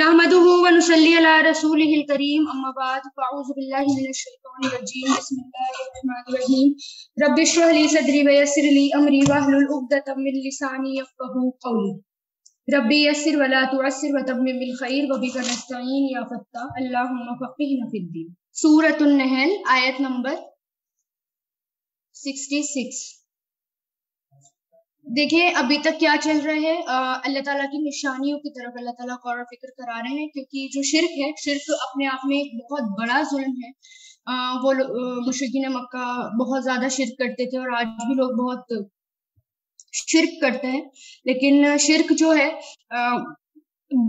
नहमदुहु व नुसल्ली अला रसूलिहिल करीम अम्मा बाद फ़अऊज़ु बिल्लाहि मिनश शैतानिर रजीम बिस्मिल्लाहिर रहमानिर रहीम रब्बि इश्रह ली सदरी व यस्सिर ली अमरी वहलुल उक़दतम मिन लिसानी यफ़क़हू क़ौली रब्बी यस्सिर व ला तुअस्सिर व तम्मिम बिल खैर व बिका नस्तईन या फत्ताह अल्लाहुम्मा फ़क़िहना फ़िद्दीन सूरतुन नहल आयत नंबर 66 देखिए अभी तक क्या चल रहा है? अल्लाह ताला की निशानियों की तरफ़ अल्लाह ताला गौर फ़िक्र करा रहे हैं क्योंकि जो शिरक है शिरक अपने आप में एक बहुत बड़ा जुल्म है। आ, वो मुश्किन मक्का बहुत ज़्यादा शिरक करते थे और आज भी लोग बहुत शिरक करते हैं। लेकिन शिरक जो है आ,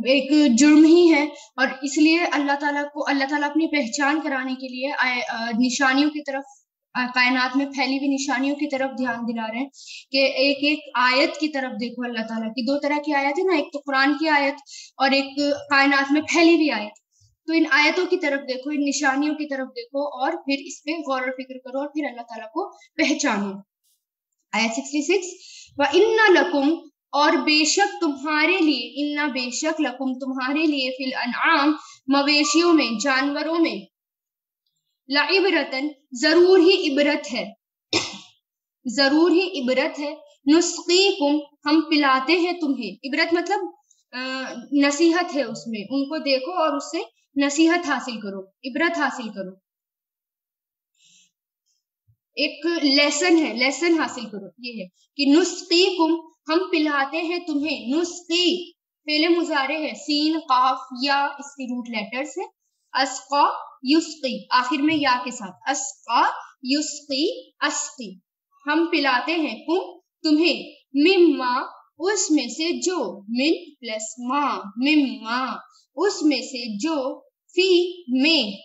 एक जुर्म ही है और इसलिए अल्लाह ताला को अल्लाह ताला अपनी पहचान कराने के लिए निशानियों की तरफ़ कायनात में फैली हुई निशानियों की तरफ़ ध्यान दिला रहे हैं कि एक एक आयत की तरफ़ देखो अल्लाह ताला की। दो तरह की आयत है ना, एक तो कुरान की आयत और एक कायनात में फैली हुई आयत। तो इन आयतों की तरफ़ देखो, इन निशानियों की तरफ़ देखो और फिर इस पे गौर और फ़िक्र करो और फिर अल्लाह ताला को पहचानो। आयत सिक्सटी सिक्स व इन्ना लकुम और बेशक तुम्हारे लिए, इन्ना बेशक लकुम तुम्हारे लिए फिल अनआम, मवेशियों में, जानवरों में लाइबरतन ज़रूर ही इबरत है। ज़रूर ही इबरत है। नुस्खी कुम हम पिलाते हैं तुम्हें। इबरत मतलब नसीहत है उसमें। उनको देखो और उससे नसीहत हासिल करो। इबरत हासिल करो। एक लेसन है, लेसन हासिल करो। ये है कि नुस्खी कुम हम पिलाते हैं तुम्हें। नुस्खी पहले मुजारे है। सीन, काफ, या, इसके रूट लेटर्स है। अस्का युस्की आखिर में या के साथ। अस्का युस्की अस्की हम पिलाते हैं कुम तुम्हें। मिम्मा, उसमें से जो। मिन प्लस मा, मिम्मा। उसमें से जो। फ़ी, में।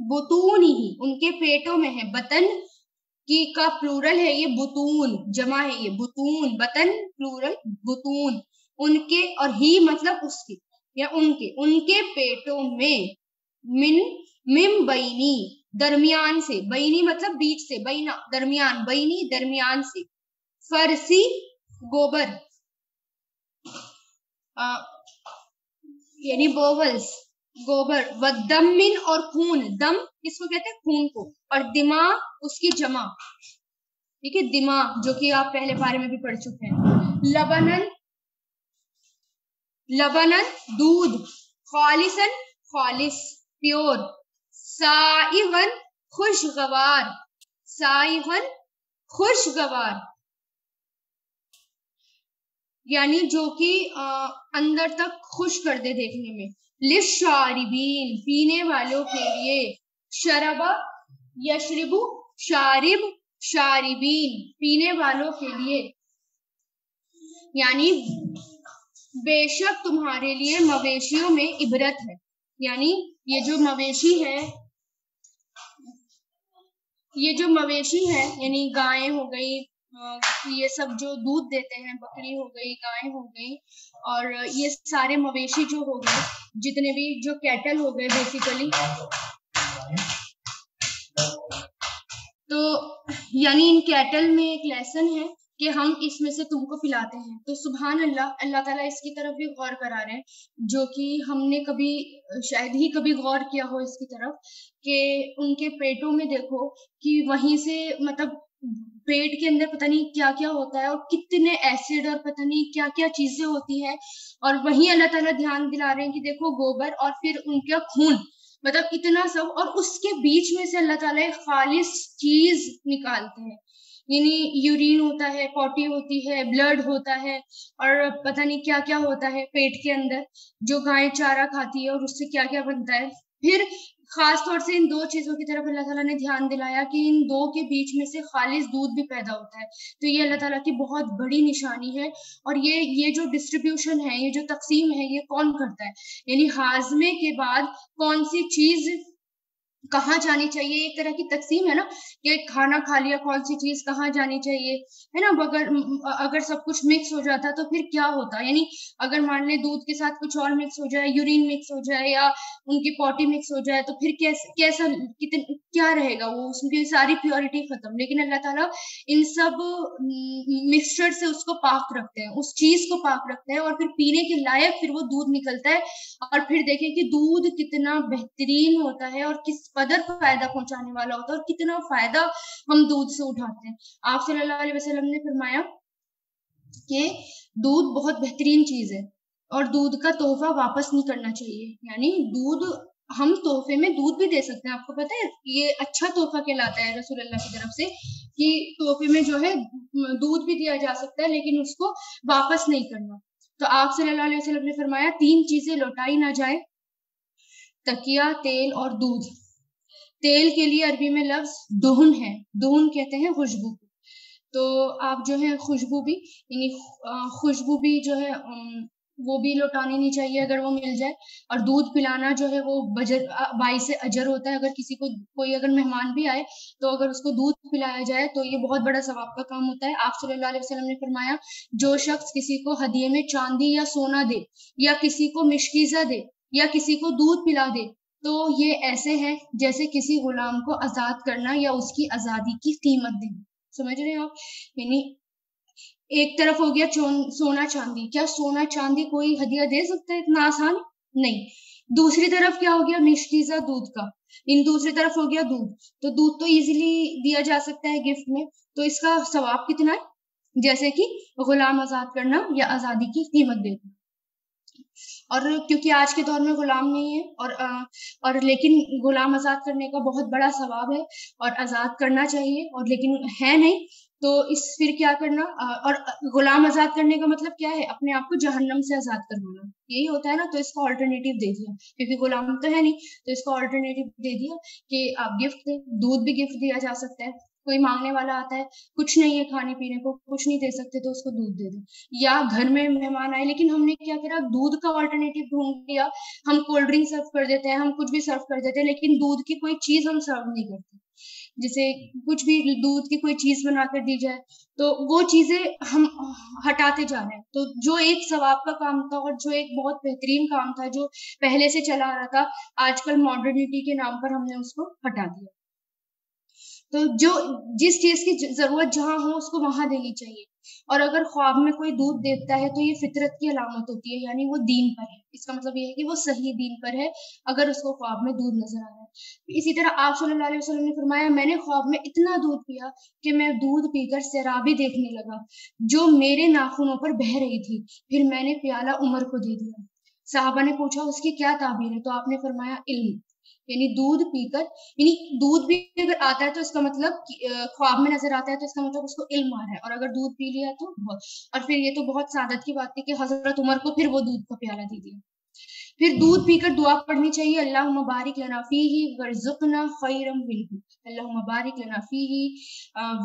बुतून ही, उनके पेटों में है बतन। की का प्लूरल है ये बुतून, जमा है ये बुतून। बतन, प्लूरल, बुतून। उनके और ही मतलब उसके, या उनके। उनके पेटों में मिन, मिम बैनी दरमियान से बैनी मतलब बीच से बैना दरमियान बैनी दरमियान से। फरसी, गोबर। यानी बोवल्स, गोबर, व दमिन और खून। दम किसको कहते हैं? खून को। और दिमाग उसकी जमा। ठीक है दिमाग जो कि आप पहले बारे में भी पढ़ चुके हैं। लबनन लबनन, दूध। खालिसन, खालिस। प्योर साइगन खुशगवार साइगन खुशगवार। यानी जो कि अंदर तक खुश कर दे देखने में। लिशारिबीन, पीने वालों के लिए। शरबा, यशरिबु, शारिब, शारिबीन, पीने वालों के लिए। यानी बेशक तुम्हारे लिए मवेशियों में इबरत है। यानी ये जो मवेशी है, ये जो मवेशी है, यानी गाय हो गई ये सब जो दूध देते हैं, बकरी हो गई, गाय हो गई, और ये सारे मवेशी जो हो गए, जितने भी जो कैटल हो गए बेसिकली तो यानी इन कैटल में एक लेसन है कि हम इसमें से तुमको पिलाते हैं। तो सुबहान अल्लाह अल्लाह ताला इसकी तरफ़ भी गौर करा रहे हैं, जो कि हमने कभी, शायद ही कभी गौर किया हो इसकी तरफ़, कि उनके पेटों में देखो कि वहीं से मतलब पेट के अंदर पता नहीं क्या क्या होता है और कितने एसिड और पता नहीं क्या क्या चीज़ें होती है। और वहीं अल्लाह ताला ध्यान दिला रहे हैं कि देखो गोबर और फिर उनका खून मतलब इतना सब और उसके बीच में से अल्लाह ताला खालिश चीज़ निकालते हैं। यानी यूरिन होता है पॉटी होती है ब्लड होता है और पता नहीं क्या क्या होता है पेट के अंदर, जो गाय चारा खाती है और उससे क्या क्या बनता है। फिर खास तौर से इन दो चीज़ों की तरफ़ अल्लाह ताला ने ध्यान दिलाया कि इन दो के बीच में से खालिश दूध भी पैदा होता है। तो ये अल्लाह ताला की बहुत बड़ी निशानी है और ये ये जो डिस्ट्रीब्यूशन है, ये जो तकसीम है, ये कौन करता है? यानी हाजमे के बाद कौन सी चीज़ कहाँ जानी चाहिए? एक तरह की तकसीम है ना कि खाना खा लिया कौन सी चीज़ कहाँ जानी चाहिए? है ना? अगर अगर सब कुछ मिक्स हो जाता तो फिर क्या होता? यानी अगर मान ले दूध के साथ कुछ और मिक्स हो जाए यूरिन मिक्स हो जाए या उनकी पॉटी मिक्स हो जाए तो फिर कैसे, कैसा, कितन, क्या रहेगा? वो उसकी सारी प्योरिटी खत्म। लेकिन अल्लाह ताला इन सब मिक्सचर से उसको पाक रखते हैं, उस चीज़ को पाक रखते हैं और फिर पीने के लायक फिर वो दूध निकलता है। और फिर देखें कि दूध कितना बेहतरीन होता है और किस कदर फ़ायदा पहुँचाने वाला होता है और कितना फ़ायदा हम दूध से उठाते हैं। आप सल्लल्लाहु अलैहि वसल्लम ने फरमाया कि दूध बहुत बेहतरीन चीज़ है और दूध का तोहफा वापस नहीं करना चाहिए। यानी दूध, हम तोहफे में दूध भी दे सकते हैं। आपको पता है, ये अच्छा तोहफा कहलाता है रसूल अल्लाह की तरफ़ से कि तोहफे में जो है, दूध भी दिया जा सकता है लेकिन उसको वापस नहीं करना। तो आप सल्लल्लाहु अलैहि वसल्लम ने फरमाया, तीन चीज़ें लौटाई ना जाए, तकिया, तेल और दूध। तेल के लिए अरबी में लफ्ज दुहन है। दोहन कहते हैं खुशबू। को तो आप जो है खुशबू भी, यानी खुशबू भी जो है वो भी लौटानी नहीं चाहिए अगर वो मिल जाए। और दूध पिलाना जो है वो बजर बाई से अजर होता है। अगर किसी को, कोई अगर मेहमान भी आए तो अगर उसको दूध पिलाया जाए तो ये बहुत बड़ा सवाब का काम होता है। आप सल्लल्लाहु अलैहि वसल्लम ने फरमाया, जो शख्स किसी को हदिये में चांदी या सोना दे, या किसी को मिशकीजा दे, या किसी को दूध पिला दे तो ये ऐसे है, जैसे किसी गुलाम को आज़ाद करना या उसकी आज़ादी की कीमत देना। समझ रहे हो आप? यानी एक तरफ़ हो गया सोना चांदी। क्या सोना चांदी कोई हदिया दे सकता है इतना आसान? नहीं। दूसरी तरफ़ क्या हो गया? मिश्कीजा दूध का। इन दूसरी तरफ़ हो गया दूध। तो दूध तो इजीली दिया जा सकता है गिफ्ट में। तो इसका सवाब कितना है? जैसे कि गुलाम आज़ाद करना या आज़ादी की कीमत देना। और क्योंकि आज के दौर में गुलाम नहीं है और और लेकिन गुलाम आज़ाद करने का बहुत बड़ा सवाब है और आज़ाद करना चाहिए और लेकिन है नहीं तो इस फिर क्या करना? और गुलाम आज़ाद करने का मतलब क्या है? अपने आप को जहन्नम से आज़ाद करवाना। यही होता है ना तो इसको ऑल्टरनेटिव दे दिया। क्योंकि गुलाम तो है नहीं तो इसको ऑल्टरनेटिव दे दिया कि आप गिफ्ट दें, दूध भी गिफ्ट दिया जा सकता है। कोई मांगने वाला आता है, कुछ नहीं है खाने पीने को, कुछ नहीं दे सकते तो उसको दूध दे दो। या घर में मेहमान आए, लेकिन हमने क्या करा, दूध का ऑल्टरनेटिव ढूंढ लिया, हम कोल्ड ड्रिंक सर्व कर देते हैं, हम कुछ भी सर्व कर देते हैं, लेकिन दूध की कोई चीज़ हम सर्व नहीं करते। जैसे कुछ भी दूध की कोई चीज़ बनाकर दी जाए तो वो चीज़ें हम हटाते जा रहे हैं। तो जो एक सवाब का काम था और जो एक बहुत बेहतरीन काम था, जो पहले से चला आ रहा था, आजकल मॉडर्निटी के नाम पर हमने उसको हटा दिया। तो जो, जिस चीज़ की ज़रूरत जहाँ हो, उसको वहाँ देनी चाहिए। और अगर ख्वाब में कोई दूध देता है तो ये फितरत की अलामत होती है, यानी वो दीन पर है। इसका मतलब ये है कि वो सही दीन पर है, अगर उसको ख्वाब में दूध नज़र आ रहा है। इसी तरह आप सल्लल्लाहु अलैहि वसल्लम ने फरमाया, मैंने ख्वाब में इतना दूध पिया कि मैं दूध पीकर सैराबी देखने लगा, जो मेरे नाखूनों पर बह रही थी। फिर मैंने प्याला उमर को दे दिया। साहबा ने पूछा, उसकी क्या ताबीर है? तो आपने फरमाया, इल्म। यानी दूध पीकर, यानी दूध भी अगर आता है तो इसका मतलब ख्वाब में नज़र आता है तो इसका मतलब उसको इल्म आ रहा है। और अगर दूध पी लिया तो बहुत, और फिर ये तो बहुत सादत की बात थी कि हज़रत उमर को फिर वो दूध का प्याला दे दिया। फिर दूध पीकर दुआ पढ़नी चाहिए अल्लाह मुबारक लनाफी ही वर्जुकना खैरम मिनहु। अल्लाह मुबारक लनाफी ही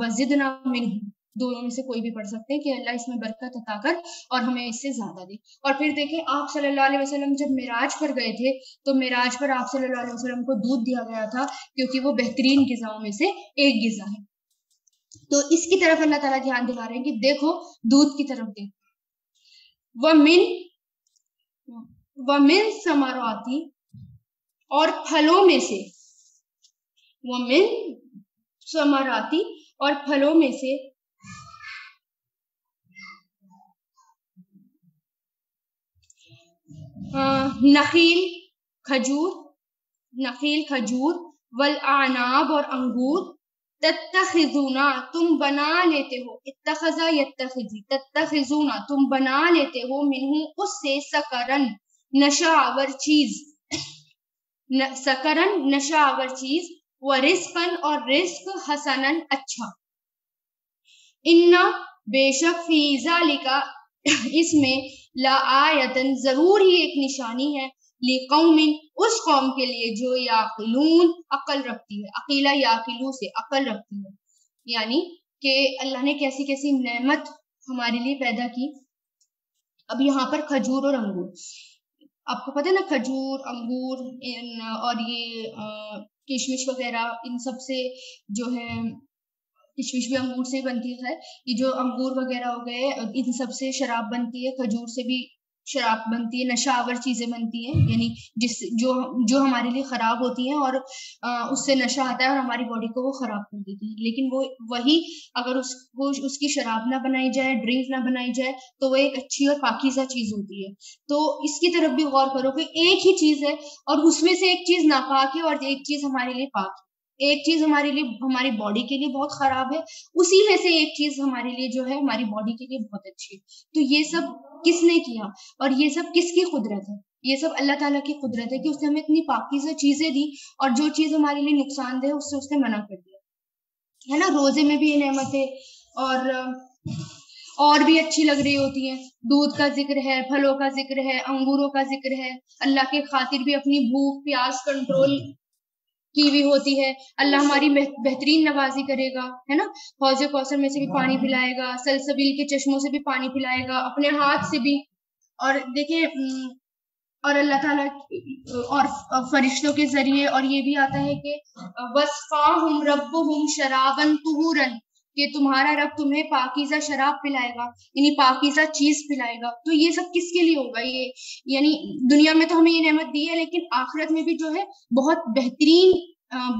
वजिदना मिनहु। दोनों में से कोई भी पढ़ सकते हैं कि अल्लाह इसमें बरकत अता कर और हमें इससे ज़्यादा दे। और फिर देखें, आप सल्लल्लाहु अलैहि वसल्लम जब मिराज पर गए थे तो मिराज पर आप सल्लल्लाहु अलैहि वसल्लम को दूध दिया गया था, क्योंकि वो बेहतरीन गिजाओं में से एक गिजा है। तो इसकी तरफ़ अल्लाह ताला ध्यान दिला रहे हैं कि देखो, दूध की तरफ़ देखो। व मिन व मिन समाराती, और फलों में से, वो मिन समाराती, और फलों में से नखील खजूर नखील खजूर वल आनाब और अंगूर। तत्तखिजुना तुम बना लेते हो। इत्तखजा यत्तखिजी तत्तखिजुना तुम बना लेते हो। मिनहू उससे सकरन नशावर चीज़। न, सकरन नशावर चीज़। व रिस्कन और रिस्क हसनन अच्छा। इन्ना बेशक फीजा लिका इसमें लायतन ज़रूर ही एक निशानी है। कौमिन, उस कौम के लिए जो याकिलून अकल रखती है, अकीला याकिलू से अकल रखती है। यानी कि अल्लाह ने कैसी कैसी नेमत हमारे लिए पैदा की। अब यहाँ पर खजूर और अंगूर। आपको पता है ना खजूर, अंगूर और ये किशमिश वगैरह, इन सबसे जो है किशमिश भी अंगूर से बनती है। ये जो अंगूर वगैरह हो गए इन सबसे शराब बनती है खजूर से भी शराब बनती है नशावर चीज़ें बनती हैं यानी जिस जो जो हमारे लिए खराब होती हैं और आ, उससे नशा आता है और हमारी बॉडी को वो खराब कर देती है। लेकिन वो वही अगर उसको उसकी शराब ना बनाई जाए ड्रिंक ना बनाई जाए तो वो एक अच्छी और पाकिजा चीज़ होती है। तो इसकी तरफ़ भी गौर करो कि एक ही चीज़ है और उसमें से एक चीज़ नापाक है और एक चीज़ हमारे लिए पाक है। एक चीज़ हमारे लिए, हमारी बॉडी के लिए बहुत खराब है। उसी में से एक चीज़ हमारे लिए जो है, हमारी बॉडी के लिए बहुत अच्छी है। तो ये सब किसने किया? और ये सब किसकी कुदरत है? ये सब अल्लाह ताला की कुदरत है कि उसने हमें इतनी पाकिजा चीज़ें दी और जो चीज़ हमारे लिए नुकसानदेह उससे उसने मना कर दिया। है ना? रोज़े में भी ये नेमत है और और भी अच्छी लग रही होती हैं। दूध का ज़िक्र है, फलों का ज़िक्र है, अंगूरों का ज़िक्र है। अल्लाह के खातिर भी अपनी भूख, प्यास कंट्रोल की भी होती है। अल्लाह हमारी बेहतरीन नवाजी करेगा है ना? हौजे कौसर में से भी पानी पिलाएगा सलसबील के चश्मों से भी पानी पिलाएगा अपने हाथ से भी। और देखिए और अल्लाह ताला और फरिश्तों के ज़रिए और ये भी आता है कि वसफा हम रब हम शराबन तुहरन। कि तुम्हारा रब तुम्हें पाकिजा शराब पिलाएगा, यानी पाकिजा चीज़ पिलाएगा। तो ये सब किसके लिए होगा ये? यानी दुनिया में तो हमें ये नेमत दी है, लेकिन आखिरत में भी जो है बहुत बेहतरीन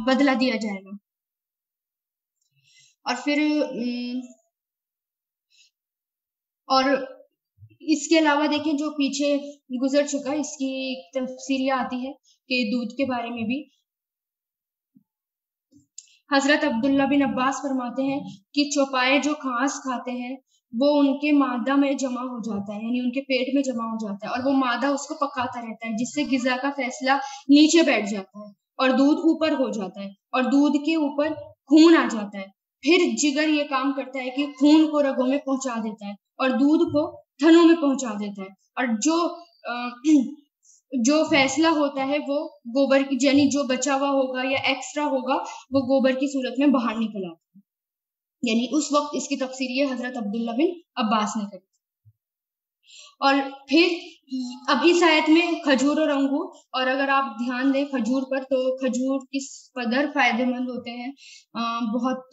बदला दिया जाएगा। और फिर और इसके अलावा देखें जो पीछे गुजर चुका इसकी तफसीरिया आती है कि दूध के बारे में भी। हज़रत अब्दुल्ला बिन अब्बास फरमाते हैं कि चौपाए जो घास खाते हैं, वो उनके मादा में जमा हो जाता है, यानी उनके पेट में जमा हो जाता है, और वो मादा उसको पकाता रहता है, जिससे गिजा का फैसला नीचे बैठ जाता है, और दूध ऊपर हो जाता है, और दूध के ऊपर खून आ जाता है। फिर जिगर ये काम करता है कि खून को रगों में पहुँचा देता है, और दूध को थनों में पहुँचा देता है, और जो जो फैसला होता है वो गोबर की, यानी जो बचा हुआ होगा या एक्स्ट्रा होगा, वो गोबर की सूरत में बाहर निकल आता है। यानी उस वक्त इसकी तफसीर ये हज़रत अब्दुल्ला बिन अब्बास ने करी। और फिर अब इस आयत में खजूर और अंगूर, और अगर आप ध्यान दें खजूर पर तो खजूर किस कदर फ़ायदेमंद होते हैं? बहुत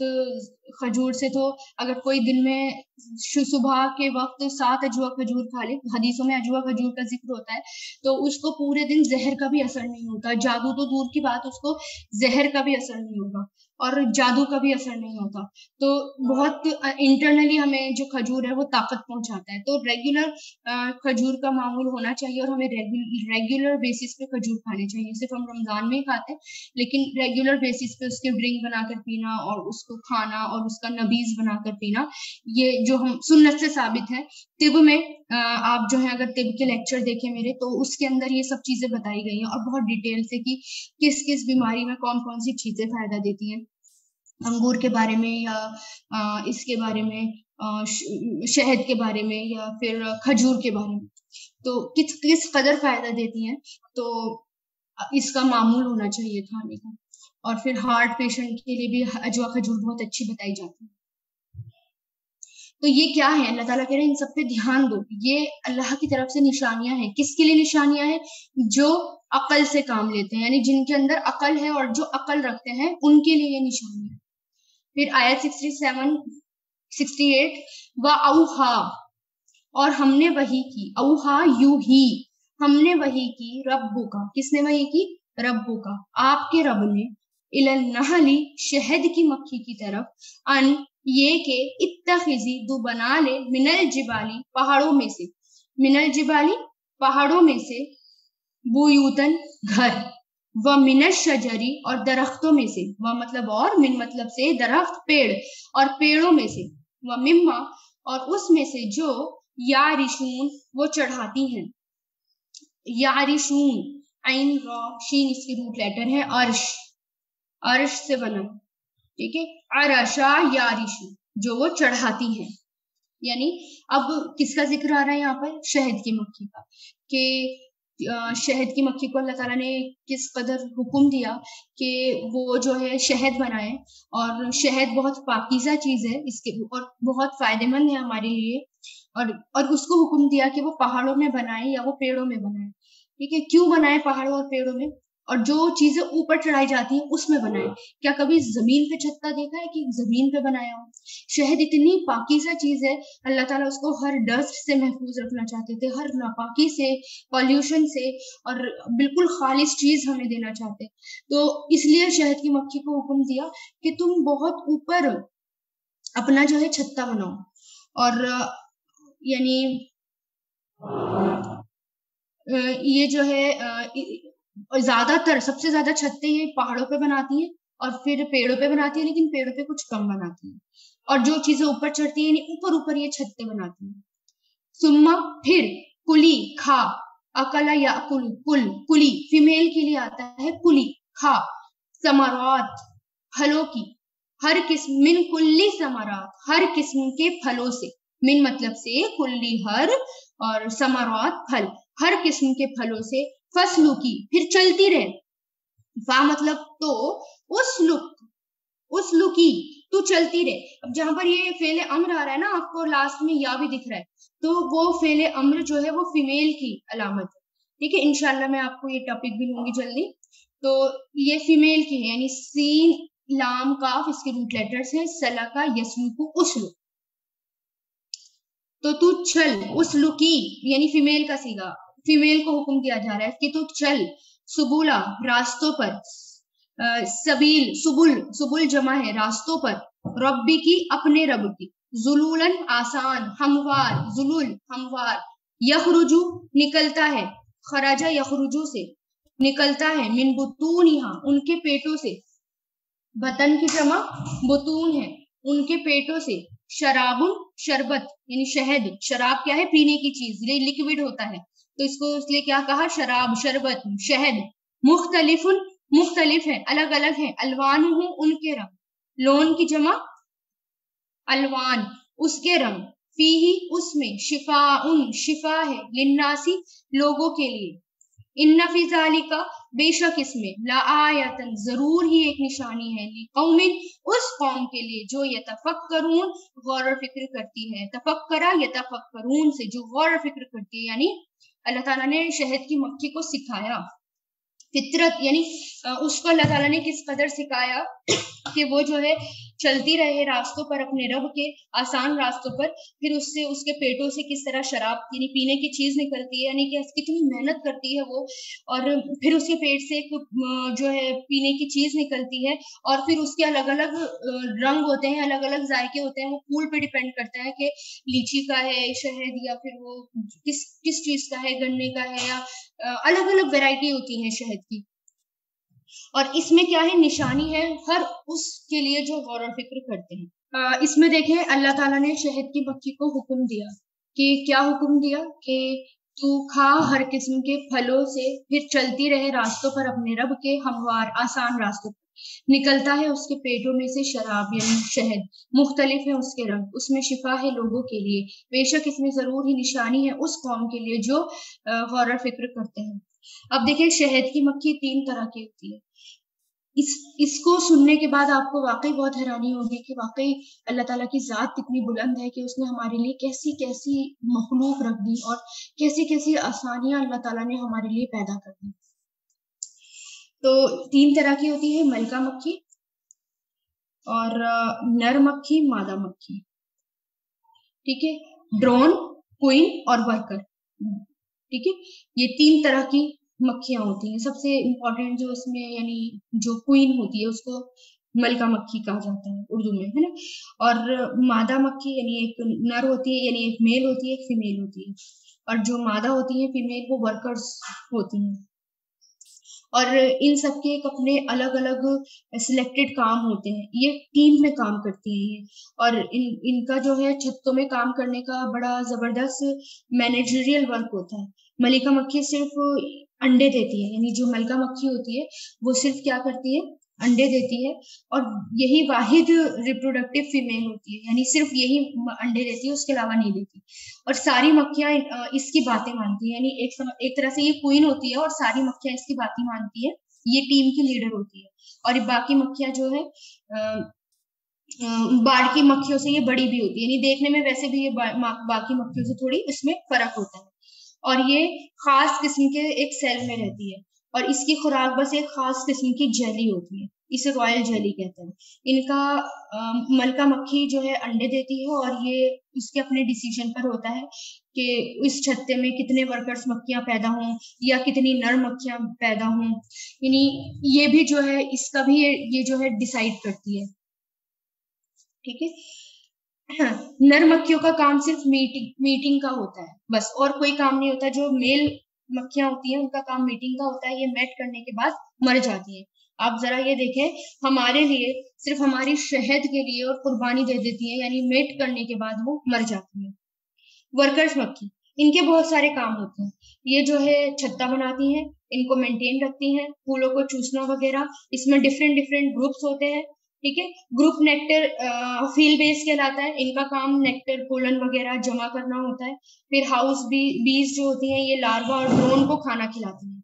खजूर से तो अगर कोई दिन में सुबह के वक्त सात अजुआ खजूर खा ले, हदीसों में अजुआ खजूर का ज़िक्र होता है तो उसको पूरे दिन जहर का भी असर नहीं होता। जादू तो दूर की बात, उसको जहर का भी असर नहीं होगा और जादू का भी असर नहीं होता। तो बहुत इंटरनली हमें जो खजूर है, वो ताकत पहुंचाता है। तो रेगुलर खजूर का मामूल होना चाहिए और हमें रेगुलर बेसिस पे खजूर खाने चाहिए। सिर्फ़ हम रमज़ान में ही खाते हैं, लेकिन रेगुलर बेसिस पे उसके ड्रिंक बनाकर पीना और उसको खाना और उसका नबीज बनाकर पीना। ये जो हम सुन्नत से साबित है। तिब में आप जो है, अगर तिब के लेक्चर देखें मेरे तो उसके अंदर ये सब चीज़ें बताई गई हैं और बहुत डिटेल से कि किस किस बीमारी में कौन कौन सी चीज़ें फ़ायदा देती हैं। अंगूर के बारे में या इसके बारे में शहद के बारे में या फिर खजूर के बारे में। तो किस किस कदर फ़ायदा देती हैं? तो इसका मामूल होना चाहिए खाने का। और फिर हार्ट पेशेंट के लिए भी अजवा खजूर बहुत अच्छी बताई जाती है। तो ये क्या है? अल्लाह ताला कह रहे हैं, इन सब पे ध्यान दो। ये अल्लाह की तरफ़ से निशानियाँ हैं। किसके लिए निशानियाँ हैं? जो अकल से काम लेते हैं, यानी जिनके अंदर अकल है और जो अकल रखते हैं, उनके लिए ये निशानियाँ फिर आयत सिक्सटी सेवन सिक्सटी एट व औहा, और हमने वही की। औहा यू ही, हमने वही की रब्बू का किसने वही की? रब्बू का आपके रब ने। इलन नहली, शहद की मक्खी की तरफ़। अन ये के इत्तखिजी दो बना ले मिनल जिबाली पहाड़ों में से। मिनल जिबाली पहाड़ों में से बुयूतन घर। व मिनट शजरी और दरख्तों में से। व मतलब और, मिन मतलब से दरख्त, पेड़ और पेड़ों में से। व मिम्मा और उसमें से जो यारिशून, वो चढ़ाती हैं। यारिशून, आइन, रॉ, शीन इसकी रूट लेटर है, अर्श। अर्श से बना। ठीक है? अरशा यारिशू जो वो चढ़ाती हैं। यानी, अब किसका ज़िक्र आ रहा है यहाँ पर? शहद की मक्खी का। कि शहद की मक्खी को अल्लाह ताला ने किस कदर हुक्म दिया कि वो जो है शहद बनाए। और शहद बहुत पाकिजा चीज़ है इसके, और बहुत फ़ायदेमंद है हमारे लिए। और और उसको हुक्म दिया कि वो पहाड़ों में बनाए या वो पेड़ों में बनाए। ठीक है? क्यों बनाए पहाड़ों और पेड़ों में? और जो चीज़ें ऊपर चढ़ाई जाती हैं उसमें बनाए। क्या कभी ज़मीन पे छत्ता देखा है कि ज़मीन पे बनाया हो? शहद इतनी पाकिजा चीज़ है अल्लाह ताला उसको हर डस्ट से महफूज रखना चाहते थे हर नापाकी से पॉल्यूशन से और बिल्कुल खालिश चीज़ हमें देना चाहते। तो इसलिए शहद की मक्खी को हुक्म दिया कि तुम बहुत ऊपर अपना जो है छत्ता बनाओ। और यानी ये जो है ज़्यादातर, सबसे ज़्यादा छत्ते ये पहाड़ों पे बनाती है और फिर पेड़ों पे बनाती है, लेकिन पेड़ों पे कुछ कम बनाती है। और जो चीज़ें ऊपर चढ़ती है ऊपर ऊपर ये छत्ते बनाती है। सुम्मा, फिर कुली, खा, अकला या कुल कुल, कुली फीमेल के लिए आता है कुली, खा, समारात, फलों की। हर किस्म, मिन कुल्ली समारात, हर किस्म के फलों से। मिन मतलब से कुल्ली, हर और समारात, फल। हर किस्म के फलों से फसलू की फिर चलती रहे। फा मतलब तो उस लुक, उस लुकी तू चलती रहे। अब जहाँ पर ये फेले अम्र आ रहा है ना, आपको लास्ट में या भी दिख रहा है। तो वो फेले अम्र जो है, वो फीमेल की अलामत है। ठीक है इनशाला मैं आपको ये टॉपिक भी लूँगी जल्दी। तो ये फीमेल की है, यानी सीन लाम काफ, इसके रूट लेटर्स हैं सला का यसलू को उसलू तो तू चल, उस लुकी, यानी फीमेल का सीगा फीमेल को हुक्म दिया जा रहा है कि तू चल, सुबुला, रास्तों पर। सबील, सुबुल सुबुल जमा है रास्तों पर, रब्बी की, अपने रब की। जुलूलन आसान, हमवार, जुलूल, हमवार। यखरुजू निकलता है, खराजा यखरुजू से। निकलता है, मिन बुतून यहाँ उनके पेटों से। बतन की जमा, बुतून है, उनके पेटों से। शराबुन, शरबत, यानी शहद। शराब क्या है? पीने की चीज़। ये लिक्विड होता है। तो इसको इसलिए क्या कहा? शराब, शरबत, शहद। मुख्तलिफ़ मुख्तलिफ़ है अलग अलग है। अलवान हूँ, उनके रंग। लोन की जमा? अलवान, उसके रंग। फ़ी ही उसमें। शिफा उन शिफा है, लिन्नासी, लोगों के लिए। इन नफिजाली का बेशक इसमें। लायतन ज़रूर ही एक निशानी है। कौमिन, उस कौम के लिए जो ये तफक्करून गौर फ़िक्र करती है। तफक्करा ये तफक्करून से जो गौर फ़िक्र करती है, यानी अल्लाह ताला ने शहद की मक्खी को सिखाया। फितरत, यानी उसको अल्लाह ताला ने किस कदर सिखाया कि वो जो है चलती रहे रास्तों पर अपने रब के, आसान रास्तों पर, फिर उससे, उसके पेटों से किस तरह शराब, यानी पीने की चीज़ निकलती है, यानी कि कितनी मेहनत करती है वो, और फिर उसके पेट से जो है, पीने की चीज़ निकलती है, और फिर उसके अलग अलग रंग होते हैं अलग अलग जायके होते हैं, वो फूल पे डिपेंड करता है कि लीची का है, शहद, या फिर वो किस किस चीज़ का है, गन्ने का है, या अलग अलग वेराइटी होती है शहद की। और इसमें क्या है? निशानी है हर उसके लिए जो गौर और फ़िक्र करते हैं। इसमें देखें, अल्लाह ताला ने शहद की मक्खी को हुक्म दिया कि क्या हुक्म दिया? कि तू खा हर किस्म के फलों से, फिर चलती रहे रास्तों पर अपने रब के हमवार आसान रास्तों पर। निकलता है उसके पेटों में से शराब यानी शहद। मुख्तलिफ़ है उसके रंग। उसमें शिफा है लोगों के लिए। बेशक इसमें ज़रूर ही निशानी है उस कौम के लिए जो गौर फ़िक्र करते हैं। अब देखिए, शहद की मक्खी तीन तरह की होती है। इस, इसको सुनने के बाद आपको वाकई बहुत हैरानी होगी कि वाकई अल्लाह ताला की ज़ात इतनी बुलंद है कि उसने हमारे लिए कैसी कैसी मखलूक रख दी और कैसी कैसी आसानियाँ अल्लाह ताला ने हमारे लिए पैदा कर दी। तो तीन तरह की होती है, मलका मक्खी और नर मक्खी, मादा मक्खी। ठीक है? ड्रोन, क्वीन और वर्कर। ठीक है? ये तीन तरह की मक्खियाँ होती हैं। सबसे इम्पोर्टेंट जो इसमें यानी जो क्वीन होती है, उसको मलका मक्खी कहा जाता है उर्दू में, है ना? और मादा मक्खी, यानी एक नर होती है, यानी एक मेल होती है, एक फीमेल होती है। और जो मादा होती है फीमेल वो वर्कर्स होती हैं। और इन सबके एक अपने अलग अलग सिलेक्टेड काम होते हैं। ये टीम में काम करती हैं और इन, इनका जो है छत्तों में काम करने का बड़ा ज़बरदस्त मैनेजरियल वर्क होता है। मलिका मक्खी सिर्फ़ अंडे देती है यानी जो मलका मक्खी होती है वो सिर्फ़ क्या करती है? अंडे देती है और यही वाहिद रिप्रोडक्टिव फीमेल होती है यानी सिर्फ़ यही अंडे देती है उसके अलावा नहीं देती। और सारी मक्खियाँ इसकी बातें मानती है यानी एक सम, एक तरह से ये क्वीन होती है और सारी मक्खियाँ इसकी बातें मानती है ये टीम की लीडर होती है। और बाकी मक्खियाँ जो है बाढ़ की मक्खियों से ये बड़ी भी होती है यानी देखने में वैसे भी ये बा, बाकी मक्खियों से थोड़ी इसमें फ़र्क होता है। और ये खास किस्म के एक सेल में रहती है। और इसकी खुराक बस एक खास किस्म की जेली होती है इसे रॉयल जेली कहते हैं। इनका आ, मलका मक्खी जो है अंडे देती है और ये उसके अपने डिसीज़न पर होता है कि इस छत्ते में कितने वर्कर्स मक्खियाँ पैदा हों या कितनी नर मक्खियाँ पैदा हों। यानी ये भी जो है इसका भी ये, ये जो है डिसाइड करती है। ठीक है, नर मक्खियों का काम सिर्फ़ मीटिंग मीटिंग का होता है। बस, और कोई काम नहीं होता, जो मेल मक्खियाँ होती हैं, उनका काम मीटिंग का होता है, ये मेट करने के बाद मर जाती हैं। आप जरा ये देखें, हमारे लिए, सिर्फ़ हमारी शहद के लिए और कुर्बानी दे देती है, यानी मेट करने के बाद वो मर जाती है। वर्कर्स मक्खी, इनके बहुत सारे काम होते हैं। ये जो है, छत्ता बनाती हैं, इनको मेंटेन रखती हैं, फूलों को चूसना वगैरह, इसमें डिफरेंट डिफरेंट ग्रुप्स होते हैं। ठीक है? ग्रुप नेक्टर फील बेस कहलाता है। इनका काम नेक्टर पोलन वगैरह जमा करना होता है। फिर हाउस बी बीज जो होती हैं, ये लार्वा और ड्रोन को खाना खिलाती हैं।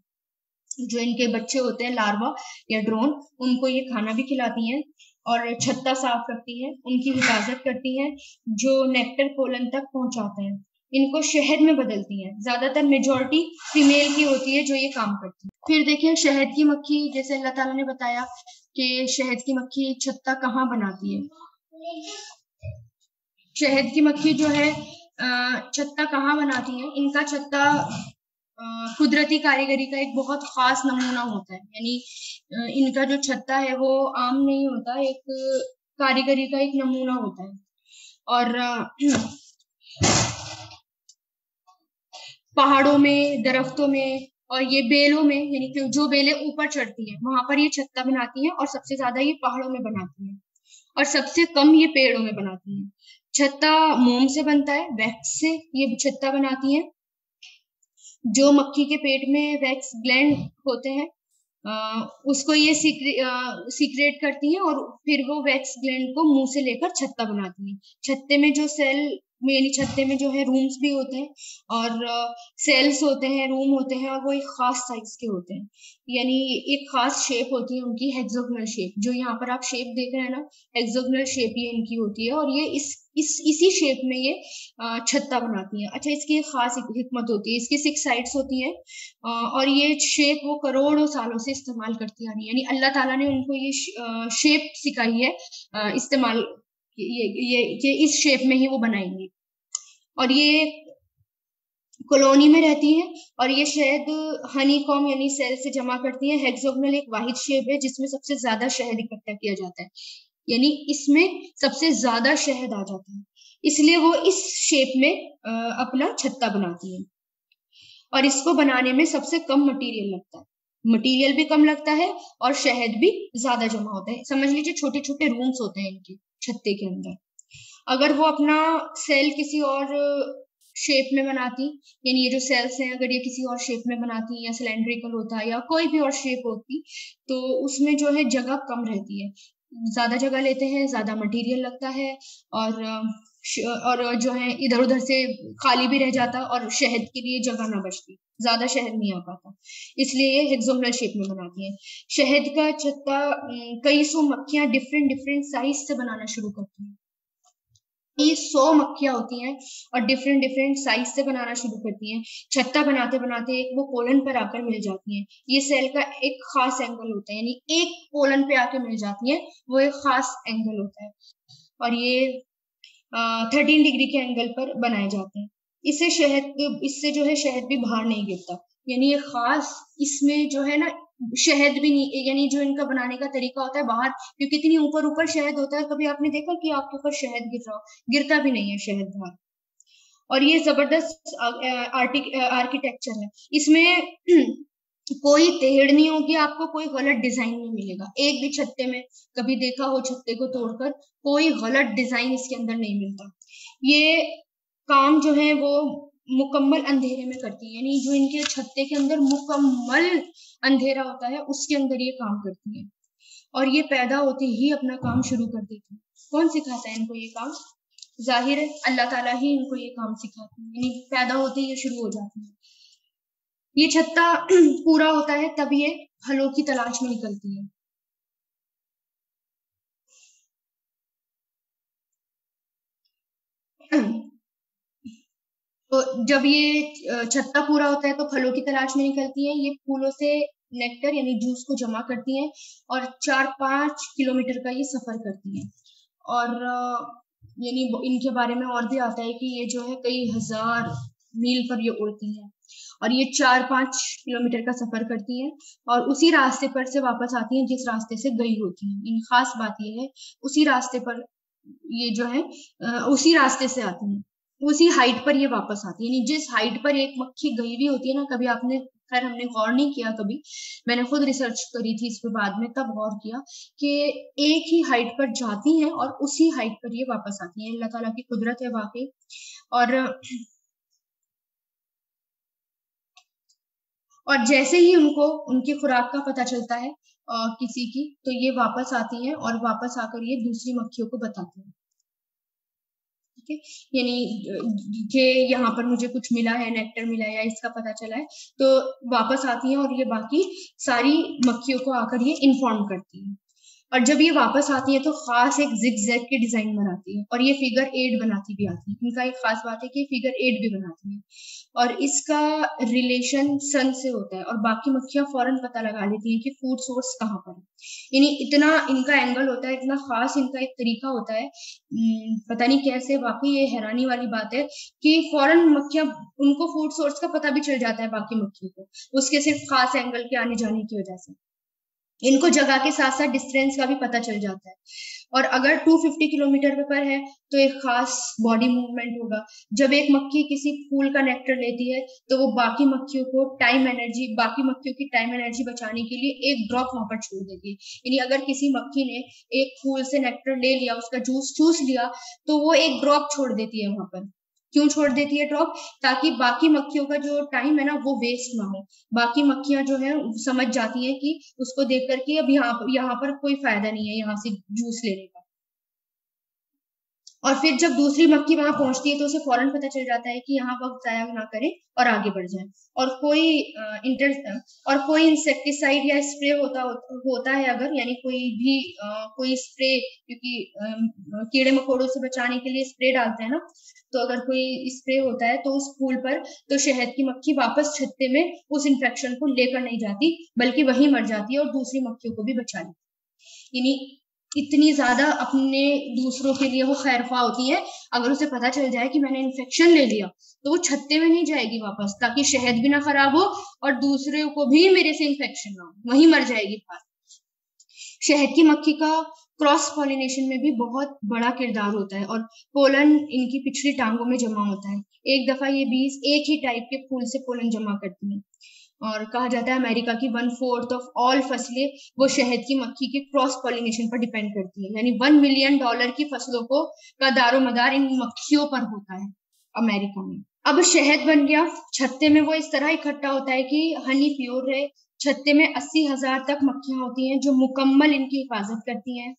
जो इनके बच्चे होते हैं लार्वा या ड्रोन उनको ये खाना भी खिलाती हैं और छत्ता साफ़ रखती है, उनकी हिफाजत करती हैं, जो नेक्टर पोलन तक पहुंचाते हैं। इनको शहद में बदलती हैं। ज़्यादातर मेजोरिटी फीमेल की होती है जो ये काम करती है। फिर देखिए, शहद की मक्खी, जैसे अल्लाह ताला ने बताया कि शहद की मक्खी छत्ता कहाँ बनाती है? शहद की मक्खी जो है छत्ता कहाँ बनाती है? इनका छत्ता कुदरती कारीगरी का एक बहुत खास नमूना होता है। यानी इनका जो छत्ता है, वो आम नहीं होता, एक कारीगरी का एक नमूना होता है। और पहाड़ों में, दरख्तों में और ये बेलों में, यानी कि जो बेलें ऊपर चढ़ती हैं, वहाँ पर ये छत्ता बनाती हैं और सबसे ज़्यादा ये पहाड़ों में बनाती हैं और सबसे कम ये पेड़ों में बनाती हैं। छत्ता मोम से बनता है, वैक्स से ये छत्ता बनाती हैं। जो मक्खी के पेट में वैक्स ग्लैंड होते हैं उसको ये सीक्रेट करती हैं और फिर वो वैक्स ग्लैंड को मुँह से लेकर छत्ता बनाती हैं। छत्ते में जो सेल यानी छत्ते में जो है रूम्स भी होते हैं और सेल्स होते हैं रूम होते हैं और वो एक खास साइज़ के होते हैं। यानी एक खास शेप होती है उनकी हेक्सोगनल शेप जो यहाँ पर आप शेप देख रहे हैं ना हेक्सोगनल शेप ही इनकी होती है और ये इस इस, इसी शेप में ये छत्ता बनाती है। अच्छा इसकी खास हिकमत होती है। इसकी सिक्स साइड्स होती हैं और ये शेप वो करोड़ों सालों से इस्तेमाल करती आ रही है। यानी अल्लाह ताला ने उनको ये शेप सिखाई है इस्तेमाल, ये ये ये इस शेप में ही वो बनाएँगी और ये कॉलोनी में रहती हैं और ये शहद हनी कॉम यानी सेल से जमा करती हैं। हेक्सोगनल एक वाहिद शेप है जिसमें सबसे ज़्यादा शहद इकट्ठा किया जाता है। यानी इसमें सबसे ज़्यादा शहद आ जाता है। इसलिए वो इस शेप में अपना छत्ता बनाती है। और इसको बनाने में सबसे कम मटेरियल लगता है। मटेरियल भी कम लगता है और शहद भी ज़्यादा जमा होता है। समझ लीजिए छोटे छोटे रूम्स होते हैं इनके छत्ते के अंदर। अगर वो अपना सेल किसी और शेप में बनाती, यानी ये जो सेल्स हैं, अगर ये किसी और शेप में बनाती या सिलेंड्रिकल होता या कोई भी और शेप होती तो उसमें जो है जगह कम रहती है। ज़्यादा जगह लेते हैं, ज़्यादा मटेरियल लगता है और और जो है इधर उधर से खाली भी रह जाता और शहद के लिए जगह ना बचती। ज़्यादा शहद नहीं आ पाता। इसलिए ये हेक्सोगनल शेप में बनाती है। शहद का छत्ता कई सौ मक्खियाँ डिफरेंट डिफरेंट साइज़ से बनाना शुरू करती हैं। ये सौ मक्खियाँ होती हैं और डिफरेंट डिफरेंट साइज़ से बनाना शुरू करती हैं। छत्ता बनाते बनाते वो पोलन पर आकर मिल जाती हैं। ये सेल का एक खास एंगल होता है, यानी एक पोलन पे आकर मिल जाती है, वो एक खास एंगल होता है। और ये थर्टीन डिग्री के एंगल पर बनाए जाते हैं। इससे शहद, इससे जो है शहद भी बाहर नहीं गिरता। यानी ये खास इसमें जो है ना शहद भी नहीं, यानी जो इनका बनाने का तरीका होता है बाहर, क्योंकि इतनी ऊपर ऊपर शहद होता है, कभी आपने देखा कि आपके ऊपर शहद गिर रहा हो? गिरता भी नहीं है शहद बाहर। और ये ज़बरदस्त आर्किटेक्चर है। इसमें कोई तेड़ नहीं होगी, आपको कोई गलत डिज़ाइन नहीं मिलेगा। एक भी छत्ते में, कभी देखा हो छत्ते को तोड़कर, कोई गलत डिज़ाइन इसके अंदर नहीं मिलता। ये काम जो है वो मुकम्मल अंधेरे में करती है, यानी जो इनके छत्ते के अंदर मुकम्मल अंधेरा होता है, उसके अंदर ये काम करती है। और ये पैदा होते ही अपना काम शुरू कर देती है। कौन सिखाता है इनको ये काम? ज़ाहिर है, अल्लाह ताला ही इनको ये काम सिखाते हैं। यानी पैदा होते ही ये शुरू हो जाती है। ये छत्ता पूरा होता है, तब ये फलों की तलाश में निकलती है। तो जब ये छत्ता पूरा होता है तो फलों की तलाश में निकलती है। ये फूलों से नेक्टर यानी जूस को जमा करती हैं और चार पाँच किलोमीटर का ये सफ़र करती हैं। और यानी इनके बारे में और भी आता है कि ये जो है कई हज़ार मील पर ये उड़ती हैं और ये चार पाँच किलोमीटर का सफ़र करती हैं और उसी रास्ते पर से वापस आती हैं जिस रास्ते से गई होती हैं। इन खास बात ये है, उसी रास्ते पर ये जो है उसी रास्ते से आती हैं। उसी हाइट पर ये वापस आती है। यानी जिस हाइट पर एक मक्खी गई हुई होती है ना कभी आपने खैर हमने गौर नहीं किया कभी मैंने खुद रिसर्च करी थी इस पर बाद में तब गौर किया कि एक ही हाइट पर जाती हैं और उसी हाइट पर ये वापस आती हैं। अल्लाह ताला की कुदरत है वाकई। और और जैसे ही उनको उनकी खुराक का पता चलता है आ, किसी की तो ये वापस आती हैं और वापस आकर ये दूसरी मक्खियों को बताती हैं। ठीक है? यानी कि यहाँ पर मुझे कुछ मिला है नेक्टर मिला है या इसका पता चला है तो वापस आती है और ये बाकी सारी मक्खियों को आकर ये इन्फॉर्म करती हैं। और जब ये वापस आती है तो खास एक जिग जैग की डिज़ाइन बनाती है और ये फिगर एट बनाती भी आती है। इनका एक खास बात है कि फिगर एट भी बनाती है और इसका रिलेशन सन से होता है और बाकी मक्खियाँ फ़ौरन पता लगा लेती हैं कि फ़ूड सोर्स कहाँ पर है। यानी इतना इनका एंगल होता है, इतना खास इनका एक तरीका होता है। पता नहीं कैसे बाकी ये हैरानी वाली बात है कि फ़ौरन मक्खियाँ, उनको फ़ूड सोर्स का पता भी चल जाता है बाकी मक्खियों को। उसके सिर्फ़ खास एंगल के आने जाने की वजह से। इनको जगह के साथ साथ डिस्टेंस का भी पता चल जाता है। और अगर 250 किलोमीटर पर है तो एक खास बॉडी मूवमेंट होगा। जब एक मक्खी किसी फूल का नेक्टर लेती है तो वो बाकी मक्खियों को टाइम एनर्जी बाकी मक्खियों की टाइम एनर्जी बचाने के लिए एक ड्रॉप वहाँ पर छोड़ है। यानी अगर किसी मक्खी ने एक फूल से नेक्टर ले लिया, उसका जूस चूस लिया तो वो एक ड्रॉप छोड़ देती है वहाँ पर। क्यों छोड़ देती है ड्रॉप ताकि बाकी मक्खियों का जो टाइम है ना, वो वेस्ट ना हो। बाकी मक्खियाँ जो है समझ जाती है कि उसको देख करके अब यहाँ यहाँ पर कोई फ़ायदा नहीं है, यहाँ से जूस लेने और फिर जब दूसरी मक्खी वहाँ पहुँचती है तो उसे फ़ौरन पता चल जाता है कि यहाँ वक्त जाया ना करे और आगे बढ़ जाए। और कोई इंटर और कोई इंसेक्टिसाइड या स्प्रे होता होता है अगर यानी कोई भी आ, कोई स्प्रे क्योंकि कीड़े मकोड़ों से बचाने के लिए स्प्रे डालते हैं ना तो अगर कोई स्प्रे होता है तो उस फूल पर तो शहद की मक्खी वापस छत्ते में उस इन्फेक्शन को लेकर नहीं जाती बल्कि वही मर जाती है और दूसरी मक्खियों को भी बचा लेती यानी इतनी ज़्यादा अपने दूसरों के लिए वो खैरफा होती है। अगर उसे पता चल जाए कि मैंने इन्फेक्शन ले लिया तो वो छत्ते में नहीं जाएगी वापस, ताकि शहद भी ना खराब हो और दूसरे को भी मेरे से इन्फेक्शन ना हो। वही मर जाएगी बात। शहद की मक्खी का क्रॉस पॉलिनेशन में भी बहुत बड़ा किरदार होता है और पोलन इनकी पिछली टांगों में जमा होता है। एक दफ़ा ये बीज एक ही टाइप के फूल से पोलन जमा करती हैं। और कहा जाता है अमेरिका की वन फोर्थ ऑफ़ ऑल फ़सलें वो शहद की मक्खी के क्रॉस पॉलिनेशन पर डिपेंड करती है। यानी वन मिलियन डॉलर की फ़सलों को का दारो मदार इन मक्खियों पर होता है अमेरिका में। अब शहद बन गया। छत्ते में वो इस तरह इकट्ठा होता है कि हनी प्योर रहे छत्ते में अस्सी हज़ार तक मक्खियाँ होती हैं जो मुकम्मल इनकी हिफाजत करती हैं।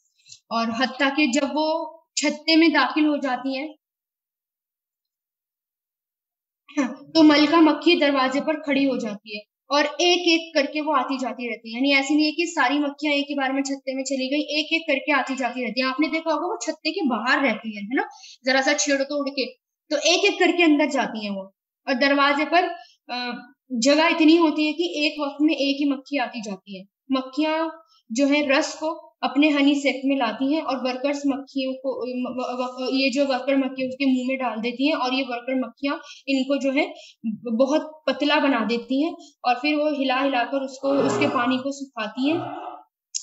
और हत्या के जब वो छत्ते में दाखिल हो जाती हैं हाँ, तो मलका मक्खी दरवाजे पर खड़ी हो जाती है। और एक एक करके वो आती जाती रहती है। यानी ऐसी नहीं है कि सारी मक्खियाँ एक ही बार में छत्ते में चली गई एक एक करके आती जाती रहती है। आपने देखा होगा वो छत्ते के बाहर रहती है है ना? जरा सा छेड़ो तो उड़ के। तो एक एक करके अंदर जाती है वो। और दरवाजे पर जगह इतनी होती है कि एक वक्त में एक ही मक्खी आती जाती है। मक्खियाँ जो है रस को अपने हनी सेक में लाती हैं और वर्कर्स मक्खियों को ये जो वर्कर मक्खी उसके मुँह में डाल देती हैं और ये वर्कर मक्खियाँ इनको जो है बहुत पतला बना देती हैं और फिर वो हिला हिलाकर उसको उसके पानी को सुखाती हैं।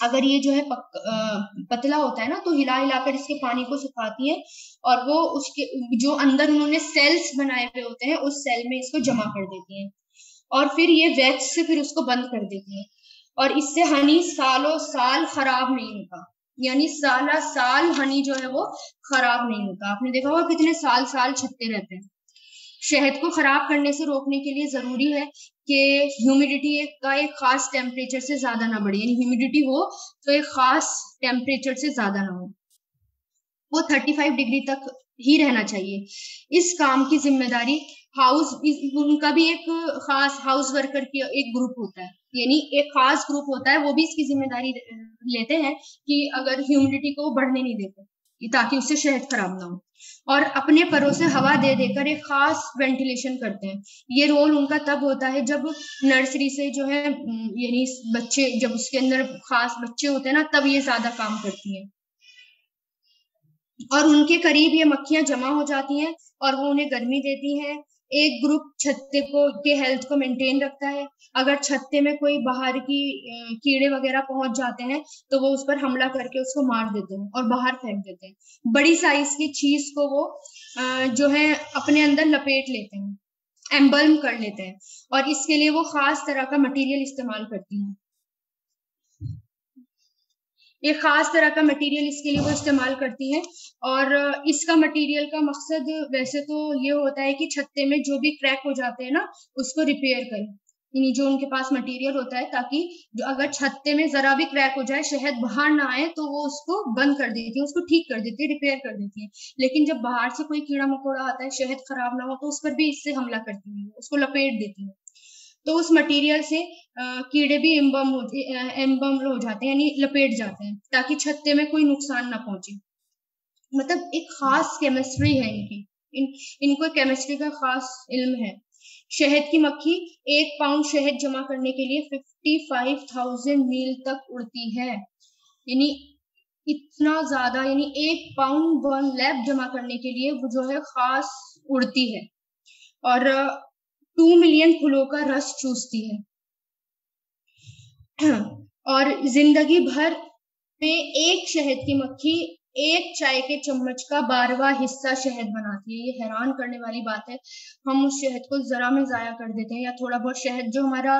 अगर ये जो है पक, आ, पतला होता है ना तो हिला हिलाकर इसके पानी को सुखाती है और वो उसके जो अंदर उन्होंने सेल्स बनाए हुए होते हैं उस सेल में इसको जमा कर देती है। और फिर ये वैक्स से फिर उसको बंद कर देती हैं। और इससे हनी सालों साल खराब नहीं होता। यानी साला साल हनी जो है वो खराब नहीं होता। आपने देखा होगा कितने साल साल छत्ते रहते हैं। शहद को खराब करने से रोकने के लिए ज़रूरी है कि ह्यूमिडिटी का एक खास टेम्परेचर से ज़्यादा ना बढ़े। यानी ह्यूमिडिटी हो तो एक खास टेम्परेचर से ज़्यादा ना हो। वो 35 डिग्री तक ही रहना चाहिए। इस काम की ज़िम्मेदारी हाउस उनका भी एक खास हाउस वर्कर की एक ग्रुप होता है। यानी एक खास ग्रुप होता है, वो भी इसकी ज़िम्मेदारी लेते हैं कि अगर ह्यूमिडिटी को बढ़ने नहीं देते ताकि उससे शहद खराब ना हो। और अपने परों से हवा दे देकर एक खास वेंटिलेशन करते हैं। ये रोल उनका तब होता है जब नर्सरी से जो है यानी बच्चे, जब उसके अंदर खास बच्चे होते हैं ना, तब ये ज़्यादा काम करती हैं। और उनके करीब ये मक्खियाँ जमा हो जाती हैं और वो उन्हें गर्मी देती हैं एक ग्रुप छत्ते को, के हेल्थ को मेंटेन रखता है। अगर छत्ते में कोई बाहर की कीड़े वगैरह पहुँच जाते हैं तो वो उस पर हमला करके उसको मार देते हैं और बाहर फेंक देते हैं। बड़ी साइज़ की चीज़ को वो जो है, अपने अंदर लपेट लेते हैं एम्बल्म कर लेते हैं और इसके लिए वो खास तरह का मटेरियल इस्तेमाल करती हैं। एक खास तरह का मटेरियल इसके लिए वो इस्तेमाल करती है। और इसका मटेरियल का मकसद वैसे तो ये होता है कि छत्ते में जो भी क्रैक हो जाते हैं ना, उसको रिपेयर करें। यानी जो उनके पास मटेरियल होता है, ताकि जो अगर छत्ते में जरा भी क्रैक हो जाए, शहद बाहर ना आए तो वो उसको बंद कर देती है, उसको ठीक कर देती है रिपेयर कर देती है। लेकिन जब बाहर से कोई कीड़ा मकोड़ा आता है, शहद खराब ना हो तो उस पर भी इससे हमला करती है, उसको लपेट देती है। तो उस मटेरियल से कीड़े भी एम्बम हो एम्बम हो जाते हैं, यानी लपेट जाते हैं, ताकि छत्ते में कोई नुकसान ना पहुँचे। मतलब एक खास केमिस्ट्री है इनकी। इन, इनको केमिस्ट्री का खास इल्म है। शहद की मक्खी एक पाउंड शहद जमा करने के लिए फिफ्टी फाइव थाउज़ेंड मील तक उड़ती है। यानी इतना ज़्यादा, यानी एक पाउंड वन लैब जमा करने के लिए वो जो है खास उड़ती है। और टू मिलियन फूलों का रस चूसती है। और ज़िंदगी भर में एक शहद की मक्खी, एक चाय के चम्मच का बारवा हिस्सा शहद बनाती है। ये हैरान करने वाली बात है। हम उस शहद को जरा में जाया कर देते हैं या थोड़ा बहुत शहद जो हमारा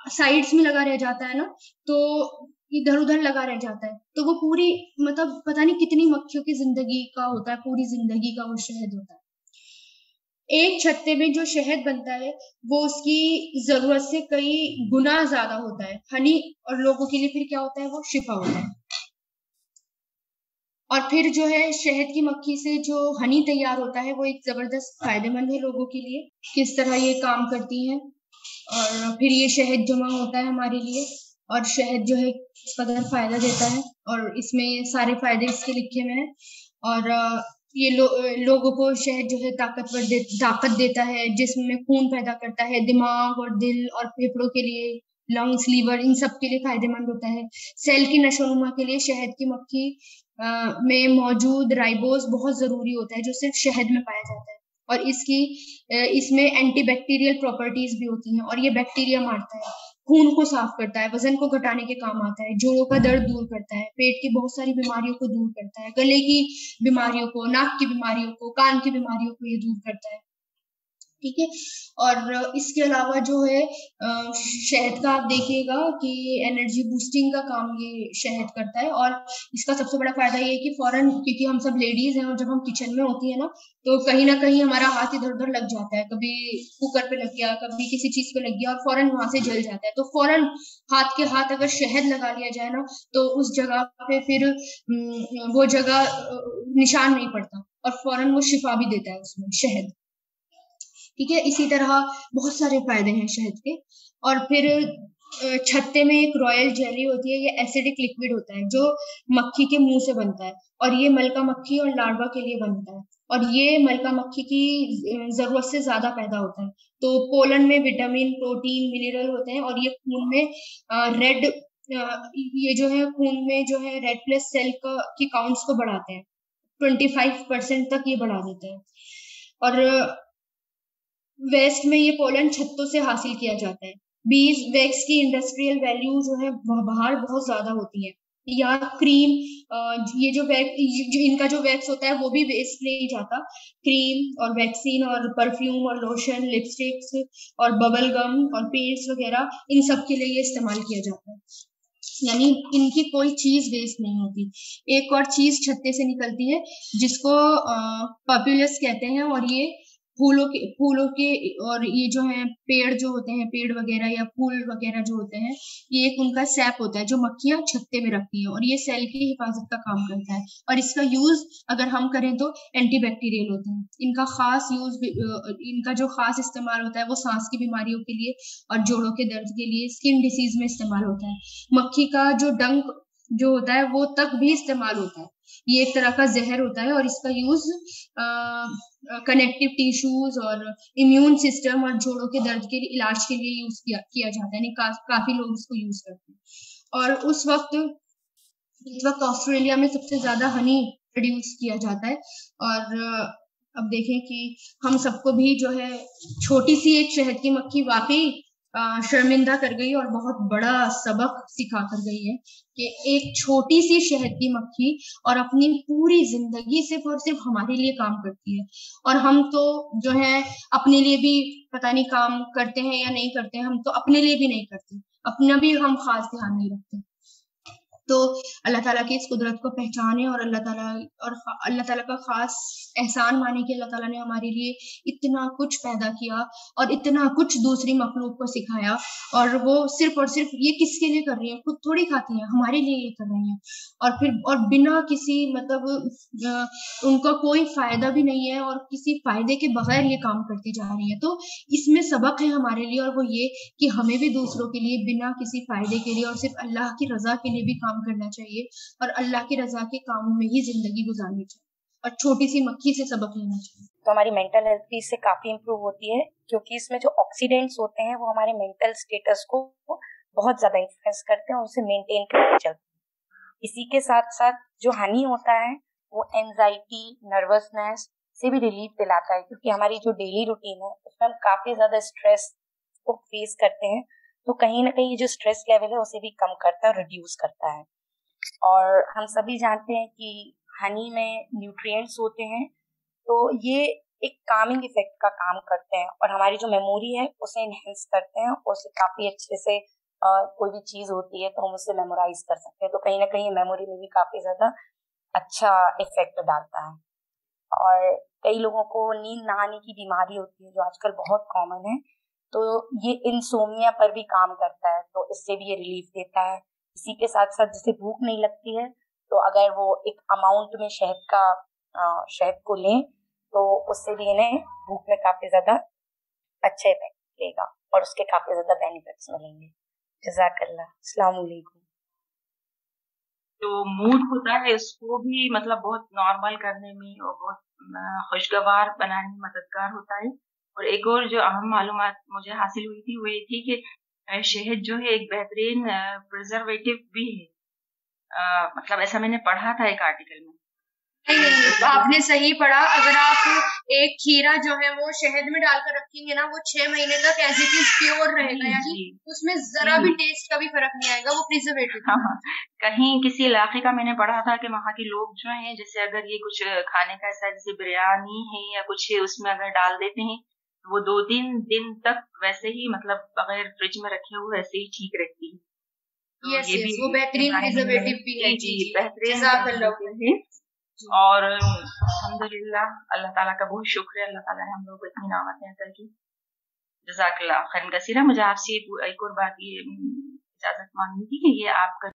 साइड्स में लगा रह जाता है ना तो इधर उधर लगा रह जाता है। तो वो पूरी मतलब पता नहीं कितनी मक्खियों की ज़िंदगी का होता है, पूरी ज़िंदगी का वो शहद होता है। एक छत्ते में जो शहद बनता है, वो उसकी ज़रूरत से कई गुना ज़्यादा होता है। हनी और लोगों के लिए फिर क्या होता है? वो शिफा होता है। और फिर जो है, शहद की मक्खी से जो हनी तैयार होता है, वो एक ज़बरदस्त फ़ायदेमंद है लोगों के लिए। किस तरह ये काम करती है? और फिर ये शहद जमा होता है हमारे लिए, और शहद जो है इस फ़ायदा देता है। और इसमें सारे फ़ायदे इसके लिखे हुए हैं। और ये लो, लोगों को शहद जो है ताकतवर दे, ताकत देता है जिसमें खून पैदा करता है दिमाग और दिल और फेफड़ों के लिए लंग्स लीवर इन सब के लिए फ़ायदेमंद होता है। सेल की नशोनुमा के लिए शहद की मक्खी में मौजूद राइबोस बहुत ज़रूरी होता है जो सिर्फ़ शहद में पाया जाता है। और इसकी इसमें एंटीबैक्टीरियल प्रॉपर्टीज़ भी होती हैं और ये बैक्टीरिया मारता है। खून को साफ़ करता है, वज़न को घटाने के काम आता है, जोड़ों का दर्द दूर करता है, पेट की बहुत सारी बीमारियों को दूर करता है, गले की बीमारियों को, नाक की बीमारियों को, कान की बीमारियों को ये दूर करता है। ठीक है? और इसके अलावा जो है शहद का आप देखिएगा कि एनर्जी बूस्टिंग का काम ये शहद करता है। और इसका सबसे बड़ा फ़ायदा ये है कि फ़ौरन क्योंकि हम सब लेडीज़ हैं और जब हम किचन में होती है ना तो कहीं ना कहीं हमारा हाथ इधर उधर लग जाता है। कभी कुकर पे लग गया, कभी किसी चीज़ पे लग गया और फ़ौरन वहाँ से जल जाता है। तो फ़ौरन हाथ के हाथ अगर शहद लगा लिया जाए ना तो उस जगह पे फिर वो जगह निशान नहीं पड़ता। और फ़ौरन वो शिफा भी देता है उसमें, शहद। ठीक है? इसी तरह बहुत सारे फ़ायदे हैं शहद के। और फिर छत्ते में एक रॉयल जेली होती है, ये एसिडिक लिक्विड होता है, जो मक्खी के मुँह से बनता है। और ये मलका मक्खी और लार्वा के लिए बनता है। और ये मलका मक्खी की ज़रूरत से ज़्यादा पैदा होता है। तो पोलन में विटामिन, प्रोटीन, मिनरल होते हैं, और ये खून में रेड ये जो है, खून में जो है रेड प्लस सेल का, की काउंट्स को बढ़ाते हैं। ट्वेंटी फाइव परसेंट तक ये बढ़ा देते हैं। और वेस्ट में ये पोलन छत्तों से हासिल किया जाता है। बीज, वैक्स की इंडस्ट्रियल वैल्यू जो है बाहर बहुत ज़्यादा होती है। या क्रीम ये जो वैक्स इनका जो वैक्स होता है, वो भी वेस्ट नहीं जाता। क्रीम और वैक्सीन और परफ्यूम और लोशन लिपस्टिक्स और बबल गम और पेस्ट वगैरह, इन सब के लिए ये इस्तेमाल किया जाता है। यानी इनकी कोई चीज़ वेस्ट नहीं होती। एक और चीज़ छत्ते से निकलती है, जिसको पॉपुलस कहते हैं, और ये फूलों के फूलों के और ये जो है, पेड़ जो होते हैं, पेड़ वगैरह या फूल वगैरह जो होते हैं, ये एक उनका सैप होता है, जो मक्खियाँ छत्ते में रखती हैं और ये सेल की हिफाजत का काम करता है। और इसका यूज़ अगर हम करें तो एंटीबैक्टीरियल होता है। इनका खास यूज़ इनका जो खास इस्तेमाल होता है वो सांस की बीमारियों के लिए और जोड़ों के दर्द के लिए स्किन डिसीज में इस्तेमाल होता है। मक्खी का जो डंक जो होता है वो तक भी इस्तेमाल होता है। ये एक तरह का जहर होता है और इसका यूज़ कनेक्टिव टिश्यूज और इम्यून सिस्टम और जोड़ों के दर्द के इलाज के लिए यूज़ किया किया जाता है। यानी का, काफ़ी लोग इसको यूज़ करते हैं। और उस वक्त इस वक्त ऑस्ट्रेलिया में सबसे ज़्यादा हनी प्रोड्यूस किया जाता है। और अब देखें कि हम सबको भी जो है छोटी सी एक शहद की मक्खी वाकई शर्मिंदा कर गई और बहुत बड़ा सबक सिखा कर गई है कि एक छोटी सी शहद की मक्खी और अपनी पूरी ज़िंदगी सिर्फ़ और सिर्फ़ हमारे लिए काम करती है। और हम तो जो है, अपने लिए भी पता नहीं काम करते हैं या नहीं करते हैं, हम तो अपने लिए भी नहीं करते। अपना भी हम खास ध्यान नहीं रखते। तो अल्लाह ताला की इस कुदरत को पहचाने और अल्लाह ताला और अल्लाह ताला का खास एहसान माने कि अल्लाह ताला ने हमारे लिए इतना कुछ पैदा किया और इतना कुछ दूसरी मखलूक को सिखाया और वो सिर्फ़ और सिर्फ़ ये किसके लिए कर रही है? खुद थोड़ी खाती है, हमारे लिए ये कर रही है। और फिर, और बिना किसी मतलब उनका कोई फ़ायदा भी नहीं है और किसी फ़ायदे के बगैर ये काम करती जा रही है। तो इसमें सबक है हमारे लिए और वो ये कि हमें भी दूसरों के लिए बिना किसी फ़ायदे के लिए और सिर्फ़ अल्लाह की रजा के लिए भी काम काम करना चाहिए और अल्लाह की रजा के कामों में ही ज़िंदगी गुजारनी चाहिए और छोटी सी मक्खी से सबक लेना चाहिए। तो हमारी मेंटल हेल्थ भी इससे काफ़ी इम्प्रूव होती है, क्योंकि इसमें जो ऑक्सीडेंट्स होते हैं, वो हमारे मेंटल स्टेटस को बहुत ज़्यादा इन्फ्लुएंस करते हैं और उसे मेंटेन करके चलते हैं। इसी के साथ साथ जो हानि होता है, वो एंजाइटी नर्वसनेस से भी रिलीफ दिलाता है, क्योंकि हमारी जो डेली रूटीन है, उसमें हम काफ़ी ज़्यादा स्ट्रेस को फेस करते हैं। तो कहीं ना कहीं जो स्ट्रेस लेवल है उसे भी कम करता है रिड्यूस करता है। और हम सभी जानते हैं कि हनी में न्यूट्रिएंट्स होते हैं तो ये एक कामिंग इफ़ेक्ट का काम करते हैं और हमारी जो मेमोरी है उसे इनहेंस करते हैं और उसे काफ़ी अच्छे से आ, कोई भी चीज़ होती है तो हम उसे मेमोराइज कर सकते हैं। तो कहीं ना कहीं मेमोरी में भी काफ़ी ज़्यादा अच्छा इफ़ेक्ट डालता है। और कई लोगों को नींद ना आने की बीमारी होती है जो आजकल बहुत कॉमन है। तो ये इंसोमिया पर भी काम करता है तो इससे भी ये रिलीफ देता है। इसी के साथ साथ जैसे भूख नहीं लगती है तो अगर वो एक अमाउंट में शहद का शहद को लें तो उससे भी इन्हें भूख में काफ़ी ज़्यादा अच्छा लेगा और उसके काफ़ी ज़्यादा बेनिफिट्स मिलेंगे। जजाकल्ला जो मूड होता है इसको भी मतलब बहुत नॉर्मल करने में और बहुत खुशगवार बनाने में मददगार होता है। और एक और जो अहम मालूम मुझे हासिल हुई थी वो ये थी कि शहद जो है एक बेहतरीन प्रिजर्वेटिव भी है। आ, मतलब ऐसा मैंने पढ़ा था एक आर्टिकल में। नहीं आपने सही पढ़ा अगर आप एक खीरा जो है वो शहद में डालकर रखेंगे ना वो छह महीने तक एज इट इज़ प्योर रहेगा यानी उसमें जरा भी टेस्ट का भी फ़र्क नहीं आएगा वो प्रिजर्वेटिव हाँ, हाँ। कहीं किसी इलाके का मैंने पढ़ा था कि वहाँ के लोग जो हैं जैसे अगर ये कुछ खाने का ऐसा जैसे बिरयानी है या कुछ है उसमें अगर डाल देते हैं वो दो तीन दिन तक वैसे ही मतलब बगैर फ्रिज में रखे हुए वैसे ही ठीक रहती है। तो yes, ये yes, भी वो बेहतरीन प्रिजर्वेटिव भी है। जी बेहतरीन और अल्हम्दुलिल्लाह अल्लाह ताला का बहुत शुक्र है अल्लाह ताला ने हम लोग को इतनी नामतें अता की। जजाकल्ला खैर। कसीरा मुझे आपसे एक और बात ये इजाज़त मांगनी थी कि ये आपका